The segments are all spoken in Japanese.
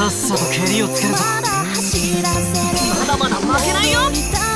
さっさと蹴りをつけるぞ。まだまだ負けないよ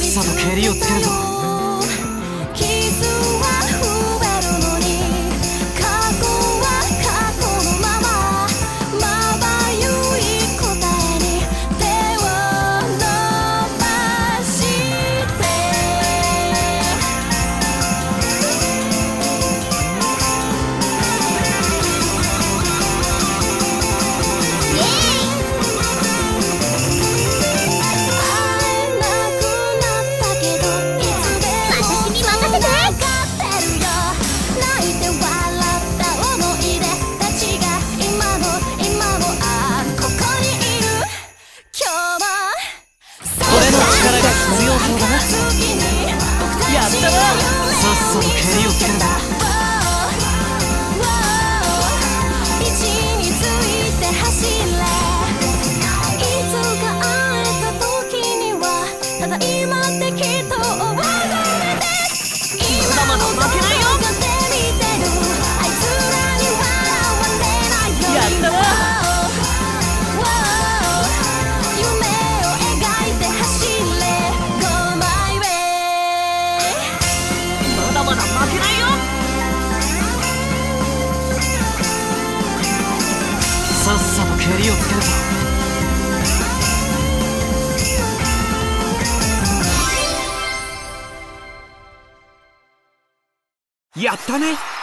さっさと蹴りをつけるぞその蹴りをつけっさと蹴りをつけるぞやったね。